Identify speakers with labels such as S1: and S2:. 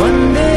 S1: One day